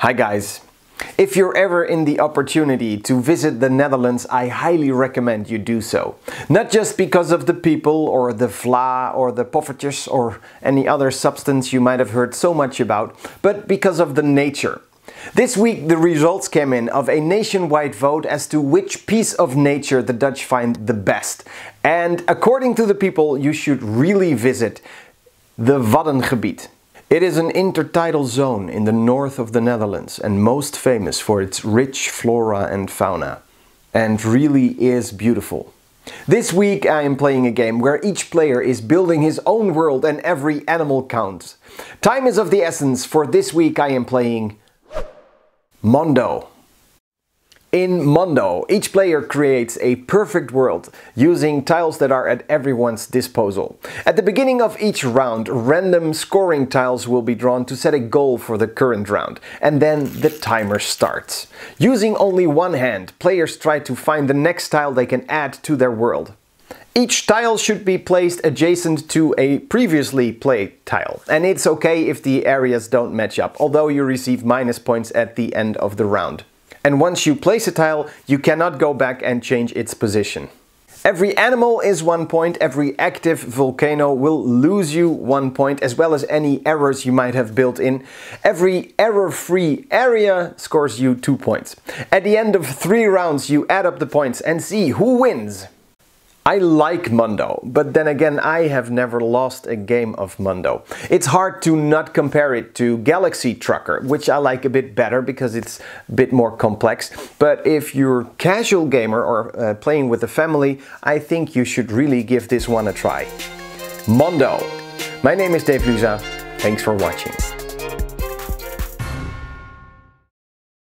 Hi guys. If you're ever in the opportunity to visit the Netherlands, I highly recommend you do so. Not just because of the people or the vla or the poffertjes or any other substance you might have heard so much about, but because of the nature. This week the results came in of a nationwide vote as to which piece of nature the Dutch find the best. And according to the people, you should really visit the Waddengebied. It is an intertidal zone in the north of the Netherlands and most famous for its rich flora and fauna. And really is beautiful. This week I am playing a game where each player is building his own world and every animal counts. Time is of the essence, for this week I am playing Mondo. In Mondo, each player creates a perfect world using tiles that are at everyone's disposal. At the beginning of each round, random scoring tiles will be drawn to set a goal for the current round, and then the timer starts. Using only one hand, players try to find the next tile they can add to their world. Each tile should be placed adjacent to a previously played tile, and it's okay if the areas don't match up, although you receive minus points at the end of the round and once you place a tile, you cannot go back and change its position. Every animal is one point, every active volcano will lose you one point, as well as any errors you might have built in. Every error-free area scores you two points. At the end of three rounds, you add up the points and see who wins. I like Mondo, but then again I have never lost a game of Mondo. It's hard to not compare it to Galaxy Trucker, which I like a bit better because it's a bit more complex. But if you're a casual gamer or uh, playing with a family, I think you should really give this one a try. Mondo. My name is Dave Luza. Thanks for watching.